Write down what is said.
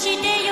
してよ